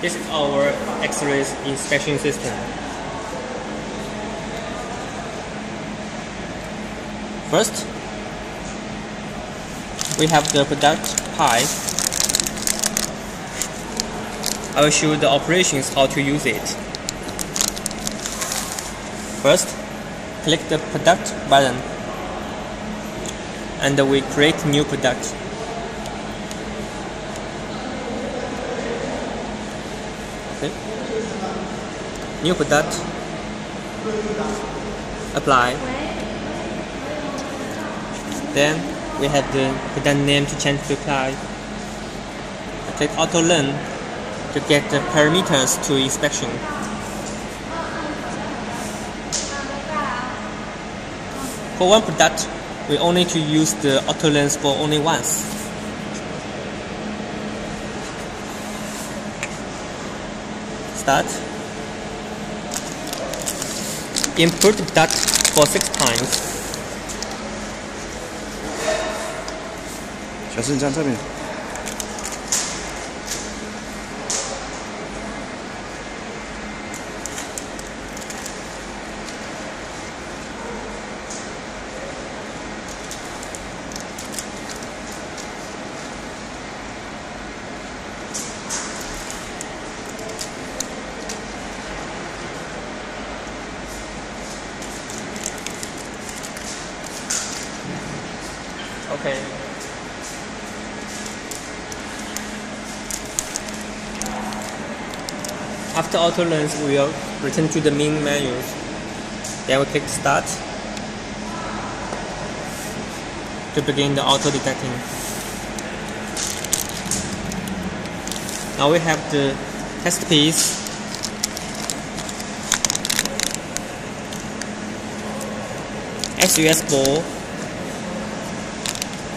This is our X-ray inspection system. First, we have the product pie. I will show the operations how to use it. First, click the product button and we create new product. Okay. New product. Apply. Then we have the product name to change to apply. Click auto learn to get the parameters to inspection. For one product, we only to use the auto learn for only once. Start. Input product for six times. 小四，你站这边。 Okay. After auto learn, we will return to the main menu. Then we click start to begin the auto detecting. Now we have the test piece. SUS ball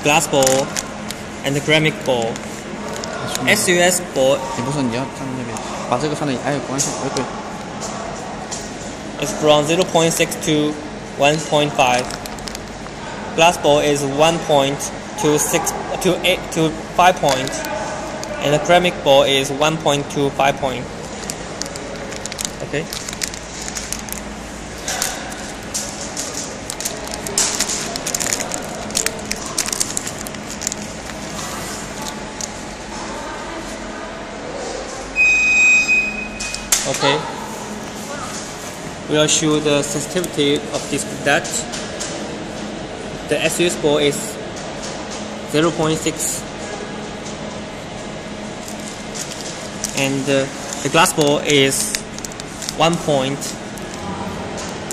glass ball and the ceramic ball. SUS ball. It's from 0.6 to 1.5. Glass ball is 1 point to 6 to 8 to 5 point, and the ceramic ball is 1.25 point. Okay. Okay. We will show the sensitivity of this product. The SUS ball is 0.6 and uh, the glass ball is 1 point.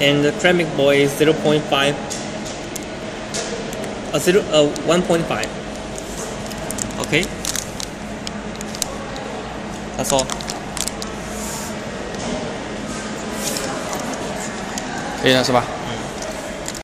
And the ceramic ball is 0.5 uh, 0, uh, 1.5 okay. That's all 可以了是吧？